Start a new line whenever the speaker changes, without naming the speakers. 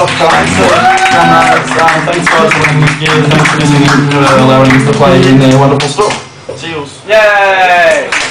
off, guys. And uh, thanks, guys, for letting us game. Thanks for listening and uh, allowing us to play in their wonderful store. Cheers.
Yay!